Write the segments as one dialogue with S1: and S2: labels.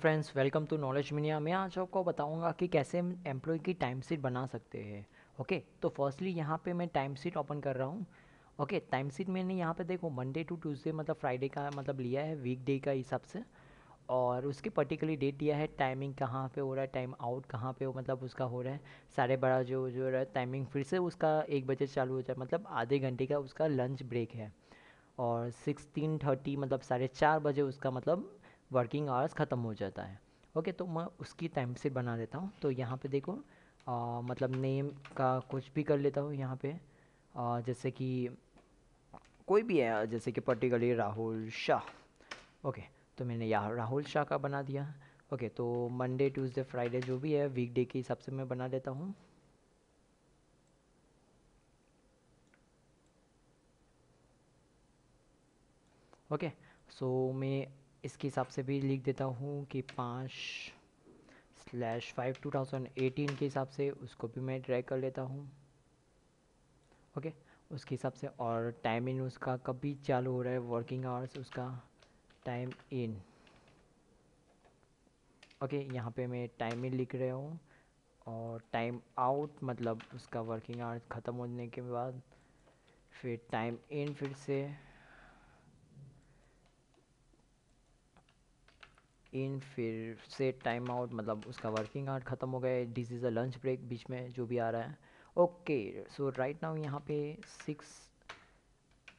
S1: Friends welcome to knowledge media मैं आज आपको बताऊँगा कि कैसे हम एम्प्लॉय की टाइम सीट बना सकते हैं ओके तो फर्स्टली यहाँ पे मैं टाइम सीट ओपन कर रहा हूँ ओके टाइम सीट मैंने यहाँ पे देखो मंडे टू ट्यूसडे मतलब फ्राइडे का मतलब लिया है वीक डे का हिसाब से। और उसकी पर्टिकुलर डेट दिया है टाइमिंग कहाँ पे हो रहा है टाइम आउट कहाँ पे हो मतलब उसका हो रहा है। साढ़े बारह जो जो रहा है टाइमिंग फिर से उसका एक बजे चालू हो जाए मतलब आधे घंटे का उसका लंच ब्रेक है। और सिक्सटीन थर्टी मतलब साढ़े चार बजे उसका मतलब वर्किंग आवर्स ख़त्म हो जाता है। ओके तो मैं उसकी टाइम से बना देता हूँ। तो यहाँ पे देखो आ, मतलब नेम का कुछ भी कर लेता हूँ यहाँ पे। आ, जैसे कि कोई भी है जैसे कि पर्टिकुलरली राहुल शाह। ओके तो मैंने यहाँ राहुल शाह का बना दिया। ओके तो मंडे ट्यूसडे फ्राइडे जो भी है वीकडे के हिसाब से मैं बना लेता हूँ। ओके सो मैं इसके हिसाब से भी लिख देता हूँ कि पाँच slash five two thousand eighteen के हिसाब से उसको भी मैं ड्रैग कर लेता हूँ। ओके? उसके हिसाब से और टाइम इन उसका कभी चालू हो रहा है, वर्किंग आवर्स उसका टाइम इन। ओके? यहाँ पे मैं टाइम इन लिख रहा हूँ और टाइम आउट मतलब उसका वर्किंग आवर्स ख़त्म होने के बाद फिर टाइम इन फिर से इन फिर से टाइम आउट मतलब उसका वर्किंग आवर्स ख़त्म हो गया this is a lunch break बीच में जो भी आ रहा है। ओके सो राइट नाउ यहाँ पे सिक्स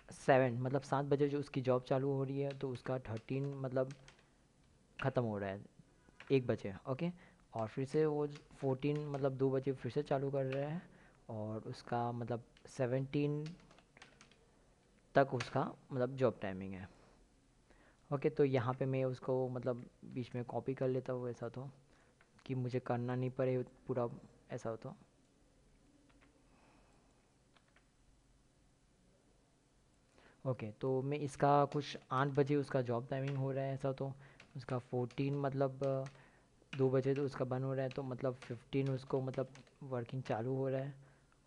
S1: सेवन मतलब सात बजे जो उसकी जॉब चालू हो रही है तो उसका थर्टीन मतलब ख़त्म हो रहा है। एक बजे ओके और फिर से वो फोर्टीन मतलब दो बजे फिर से चालू कर रहा है। और उसका मतलब सेवनटीन तक उसका मतलब जॉब टाइमिंग है। ओके तो यहाँ पे मैं उसको मतलब बीच में कॉपी कर लेता हूँ, ऐसा तो कि मुझे करना नहीं पड़े पूरा, ऐसा हो तो। ओके तो मैं इसका कुछ आठ बजे उसका जॉब टाइमिंग हो रहा है, ऐसा तो। उसका फोर्टीन मतलब दो बजे तो उसका बंद हो रहा है तो मतलब फिफ्टीन उसको मतलब वर्किंग चालू हो रहा है,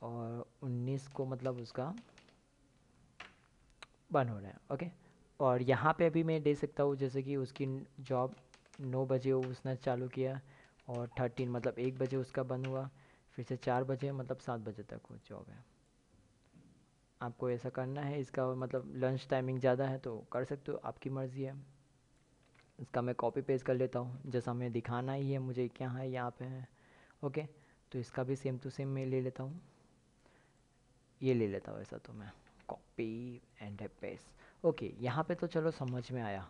S1: और उन्नीस को मतलब उसका बंद हो रहा है, ओके। और यहाँ पे भी मैं दे सकता हूँ, जैसे कि उसकी जॉब नौ बजे उसने चालू किया और थर्टीन मतलब एक बजे उसका बंद हुआ, फिर से चार बजे मतलब सात बजे तक वो जॉब है। आपको ऐसा करना है, इसका मतलब लंच टाइमिंग ज़्यादा है तो कर सकते हो, आपकी मर्ज़ी है। इसका मैं कॉपी पेस्ट कर लेता हूँ, जैसा हमें दिखाना ही है मुझे क्या है, यहाँ पे है। ओके तो इसका भी सेम टू सेम मैं ले लेता हूँ। ये ले लेता हूँ ऐसा तो मैं। कॉपी एंड पेस्ट ओके यहाँ पे तो चलो समझ में आया।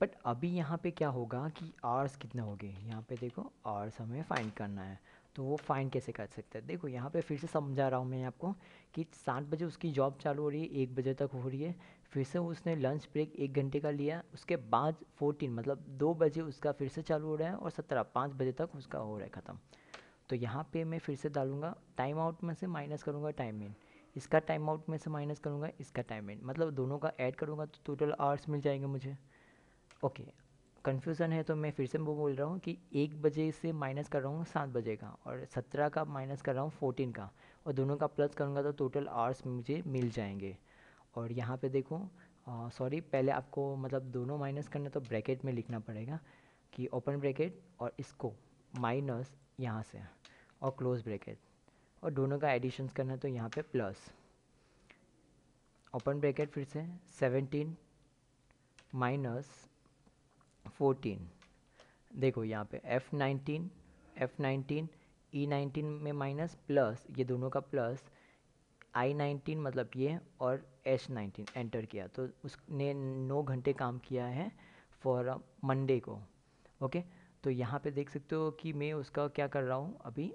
S1: बट अभी यहाँ पे क्या होगा कि आर्स कितने हो गए? यहाँ पे देखो आर्स हमें फाइंड करना है। तो वो फाइंड कैसे कर सकते हैं? देखो, यहाँ पे फिर से समझा रहा हूँ मैं आपको कि सात बजे उसकी जॉब चालू हो रही है, एक बजे तक हो रही है। फिर से उसने लंच ब्रेक एक घंटे का लिया, उसके बाद फोर्टीन मतलब दो बजे उसका फिर से चालू हो रहा है और सत्रह, पाँच बजे तक उसका हो रहा है ख़त्म। तो यहाँ पे मैं फिर से डालूँगा टाइम आउट में से माइनस करूँगा टाइम इन इसका टाइम आउट में से माइनस करूँगा, इसका टाइम इन मतलब दोनों का ऐड करूँगा तो टोटल आवर्स मिल जाएँगे मुझे. ओके कन्फ्यूज़न है तो मैं फिर से वो बोल रहा हूँ कि एक बजे से माइनस कर रहा हूँ सात बजे का और सत्रह का माइनस कर रहा हूँ फोर्टीन का और दोनों का प्लस करूँगा तो टोटल आवर्स मुझे मिल जाएँगे. और यहाँ पे देखो सॉरी पहले आपको मतलब दोनों माइनस करना तो ब्रैकेट में लिखना पड़ेगा कि ओपन ब्रैकेट और इसको माइनस यहाँ से और क्लोज ब्रैकेट और दोनों का एडिशंस करना है तो यहाँ पे प्लस ओपन ब्रैकेट फिर से सेवेंटीन माइनस फोर्टीन देखो यहाँ पे F nineteen F nineteen E nineteen में माइनस प्लस ये दोनों का प्लस आई नाइनटीन मतलब ये और एच नाइनटीन एंटर किया तो उसने नौ घंटे काम किया है फॉर मंडे को. ओके तो यहाँ पे देख सकते हो कि मैं उसका क्या कर रहा हूँ? अभी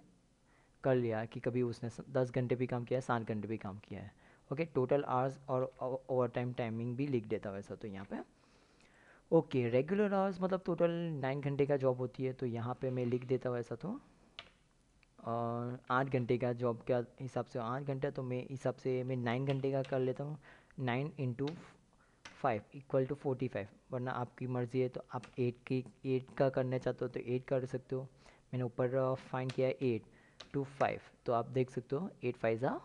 S1: कर लिया कि कभी उसने दस घंटे भी काम किया है सात घंटे भी काम किया है। ओके टोटल आवर्स और ओवर टाइम टाइमिंग भी लिख देता वैसा तो यहाँ पे। ओके रेगुलर आवर्स मतलब टोटल नाइन घंटे का जॉब होती है तो यहाँ पे मैं लिख देता वैसा तो। और आठ घंटे का जॉब का हिसाब से, आठ घंटे तो मैं हिसाब से मैं नाइन घंटे का कर लेता हूँ। Nine into five equal to forty five वरना आपकी मर्ज़ी है तो आप एट की एट का करना चाहते हो तो एट कर सकते हो। मैंने ऊपर फाइन किया है एट टू फाइव तो आप देख सकते हो एट फाइव ज़ा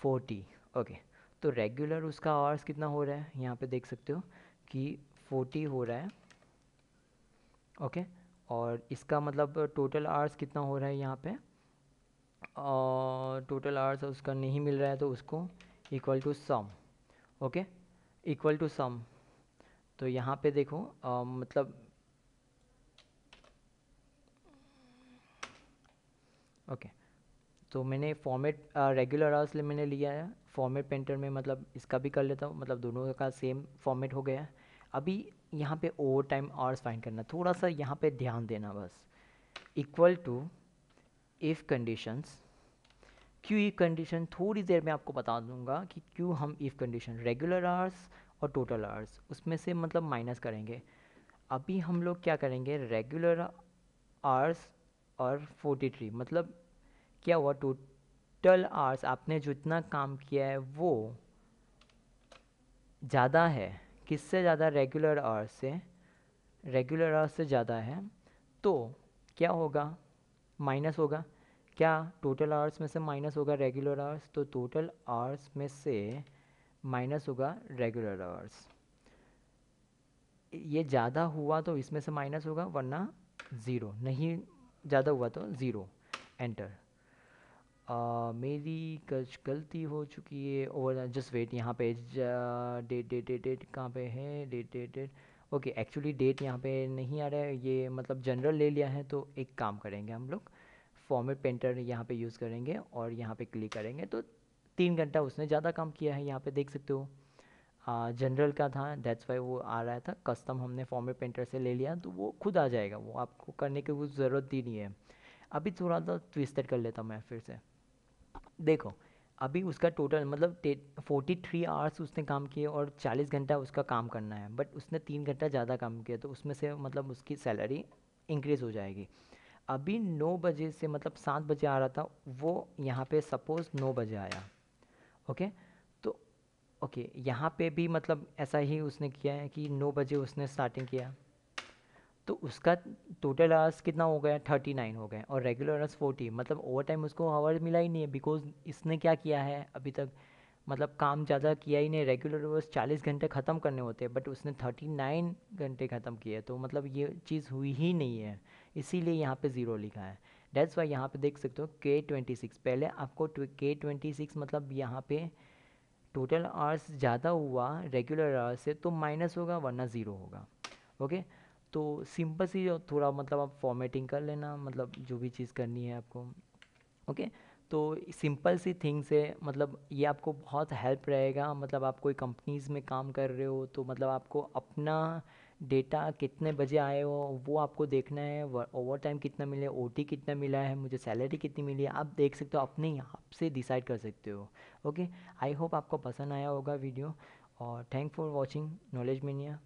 S1: फोर्टी ओके तो रेगुलर उसका आवर्स कितना हो रहा है? यहाँ पे देख सकते हो कि फोर्टी हो रहा है ओके okay? और इसका मतलब टोटल आवर्स कितना हो रहा है यहाँ पे? और टोटल आवर्स उसका नहीं मिल रहा है तो उसको equal to sum okay equal to sum तो यहाँ पे देखो आ, मतलब ओके तो मैंने फॉर्मेट रेगुलर आवर्स लिए मैंने लिया है। फॉर्मेट पेंटर में मतलब इसका भी कर लेता हूँ। मतलब दोनों का सेम फॉर्मेट हो गया है। अभी यहाँ पे ओवर टाइम आवर्स फाइंड करना, थोड़ा सा यहाँ पे ध्यान देना बस। इक्वल टू इफ़ कंडीशंस क्यों इफ़ कंडीशन थोड़ी देर में आपको बता दूँगा कि क्यों हम इफ़ कंडीशन रेगुलर आवर्स और टोटल आवर्स उसमें से मतलब माइनस करेंगे। अभी हम लोग क्या करेंगे? रेगुलर आवर्स और 43 मतलब क्या हुआ? टोटल आवर्स आपने जितना काम किया है, वो ज़्यादा है। किससे ज़्यादा? रेगुलर आवर्स से। रेगुलर आवर्स से ज़्यादा है। तो क्या होगा? माइनस होगा। क्या टोटल आवर्स में से माइनस होगा रेगुलर आवर्स तो टोटल आवर्स में से माइनस होगा रेगुलर आवर्स ये ज़्यादा हुआ तो इसमें से माइनस होगा, वरना ज़ीरो नहीं ज़्यादा हुआ तो ज़ीरो। एंटर मेरी कुछ गलती हो चुकी है। और जस्ट वेट यहाँ पे डेट डेट डेट डेट कहाँ पे है? Date date date okay actually date यहाँ पे नहीं आ रहा है। ये मतलब जनरल ले लिया है तो एक काम करेंगे हम लोग। फॉर्मेट पेंटर यहाँ पे यूज़ करेंगे और यहाँ पे क्लिक करेंगे। तो तीन घंटा उसने ज़्यादा काम किया है, यहाँ पे देख सकते हो। जनरल का था दैट्स वाई वो आ रहा था। कस्टम हमने फॉर्मेट पेंटर से ले लिया तो वो खुद आ जाएगा। वो आपको करने की कुछ ज़रूरत ही नहीं है। अभी थोड़ा सा ट्विस्टेड कर लेता हूँ मैं फिर से। देखो, अभी उसका टोटल मतलब फोर्टी थ्री आवर्स उसने काम किए और चालीस घंटा उसका काम करना है। बट उसने तीन घंटा ज़्यादा काम किया तो उसमें से मतलब उसकी सैलरी इंक्रीज़ हो जाएगी। अभी नौ बजे से मतलब सात बजे आ रहा था, वो यहाँ पे सपोज़ नौ बजे आया। ओके तो ओके, यहाँ पे भी मतलब ऐसा ही उसने किया है कि नौ बजे उसने स्टार्टिंग किया। तो उसका टोटल आवर्स कितना हो गया? थर्टी नाइन हो गए, और रेगुलर आवर्स फोर्टी मतलब ओवर टाइम उसको आवर मिला ही नहीं है बिकॉज़ इसने क्या किया है? अभी तक मतलब काम ज़्यादा किया ही नहीं रेगुलर आवर्स चालीस घंटे ख़त्म करने होते हैं बट उसने थर्टी नाइन घंटे ख़त्म किए तो मतलब ये चीज़ हुई ही नहीं है। इसीलिए यहाँ पे ज़ीरो लिखा है। डेट्स वाई यहाँ पे देख सकते हो के ट्वेंटी सिक्स पहले आपको के ट्वेंटी सिक्स मतलब यहाँ पे टोटल आवर्स ज़्यादा हुआ रेगुलर आवर्स से तो माइनस होगा वरना ज़ीरो होगा। ओके तो सिंपल सी थोड़ा मतलब आप फॉर्मेटिंग कर लेना मतलब जो भी चीज़ करनी है आपको। ओके तो सिंपल सी थिंग्स से मतलब ये आपको बहुत हेल्प रहेगा। मतलब आप कोई कंपनीज़ में काम कर रहे हो तो मतलब आपको अपना डेटा कितने बजे आए हो, वो आपको देखना है ओवर टाइम कितना मिले ओ टी कितना मिला है, मुझे सैलरी कितनी मिली है, आप देख सकते हो, अपने आप से डिसाइड कर सकते हो ओके आई होप आपको पसंद आया होगा वीडियो और thank for watching knowledge media